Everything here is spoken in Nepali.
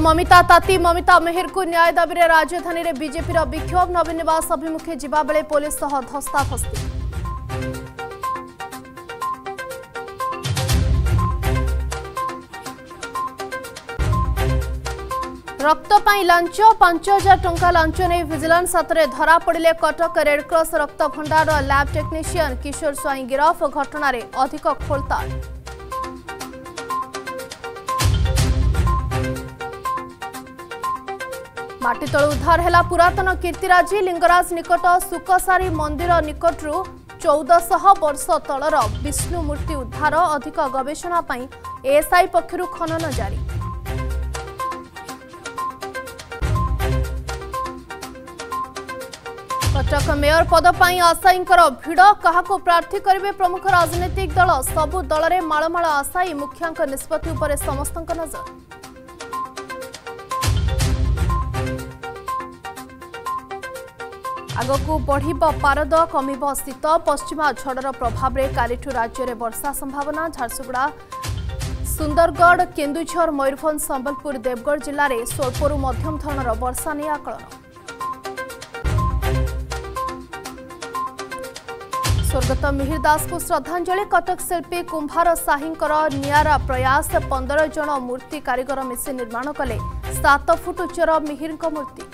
ममिता ताती ममिता मेहर को न्याय दबीले राजधानी विजेपि र व्छोभ नवीन निवास अभिमुखे पुलिस जस्ता रक्तप लञ्च पाँच हजार टा लान्छ भिजिलान्स हातले धरा पडि कटक रेडक्रस रक्त भण्डार ल्याब टेक्नीशियन किशोर स्वई गिरफ घटा अधिक खोलता ମାଟିତଳୁ ଉଦ୍ଧାର ହେଲା ପୁରାତନ କୀର୍ତ୍ତିରାଜି ଲିଙ୍ଗରାଜ ନିକଟ ଶୁକସାରୀ ମନ୍ଦିର ନିକଟରୁ ଚଉଦଶହ ବର୍ଷ ତଳର ବିଷ୍ଣୁ ମୂର୍ତ୍ତି ଉଦ୍ଧାର ଅଧିକ ଗବେଷଣା ପାଇଁ ଏଏସ୍ଆଇ ପକ୍ଷରୁ ଖନନ ଜାରି କଟକ ମେୟର ପଦ ପାଇଁ ଆଶାୟୀଙ୍କର ଭିଡ଼ କାହାକୁ ପ୍ରାର୍ଥୀ କରିବେ ପ୍ରମୁଖ ରାଜନୈତିକ ଦଳ ସବୁ ଦଳରେ ମାଳମାଳ ଆଶାୟୀ ମୁଖ୍ୟଙ୍କ ନିଷ୍ପତ୍ତି ଉପରେ ସମସ୍ତଙ୍କ ନଜର आगको बढि पारद कम शीत पश्चिमा झडर प्रभावले काले राज्य बर्षा सम्भावना झारसुगुड़ा सुन्दरगड केन्दुझर मयूरभञ्ज संबलपुर देवगढ जिल्ल स्वच्चम धरू र वर्षा नै आकलन स्वर्गत मिहिर को श्रद्धांजलि कटक शिल्पी कुम्भार साहीरा प्रयास पन्ध्र जण मूर्ति कारीगर मिसि निर्माण कले सतफुट उच्चर मिहिरको मूर्ति